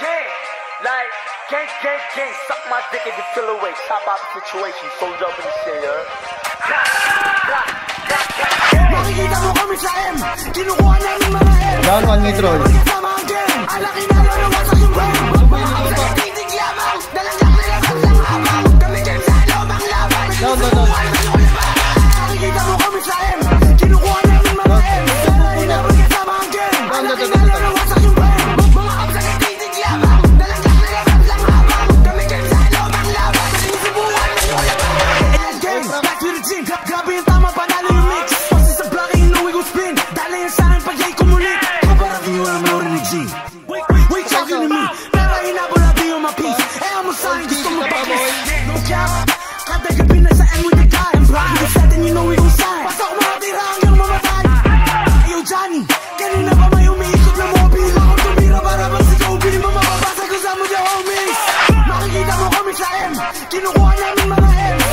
gang, like gang, gang, gang. Suck my dick if you feel away. Top out the situation, soldier up in the shit, mo kami sa namin Down one brain Mga kapsa titig namin mga M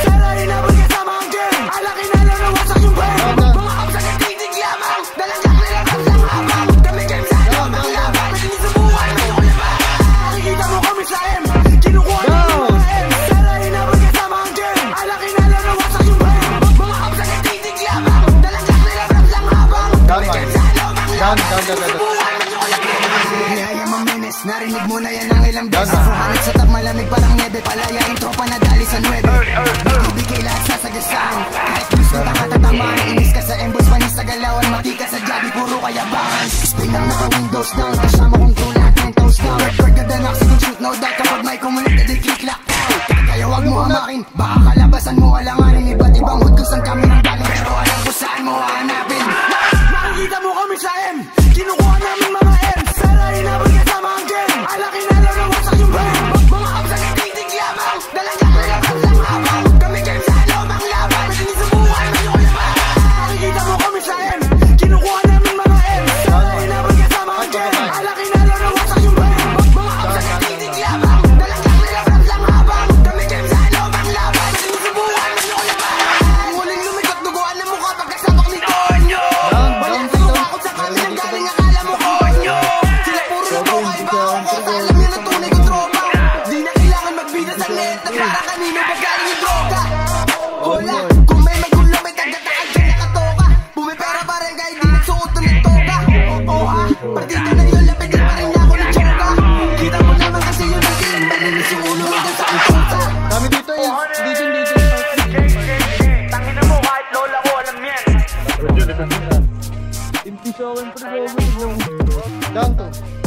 Pero Maminis Narinig mo na yan ang ilang beses. Suhanit sa tap malamig parang nebe Palayain tropa na dali sa nuebe Bibigay lahat sa sagasaan Kahit gusto na katatamaan Inis ka sa embos panis sa galawan Mati ka sa jabi puro kayabangan Spin lang naka windows down. Kasama kong tula 10 toes down. Record ka danak sa shoot no doubt. Kapag may kumulit na di click lock Kaya wag mo hamakin. Baka kalabasan mo alanganin. Iba't ibang hood kung saan kami nang galing Pero alam ko saan mo hahanapin. Makikita mo kami sa M. Kinukuha namin mga Down to.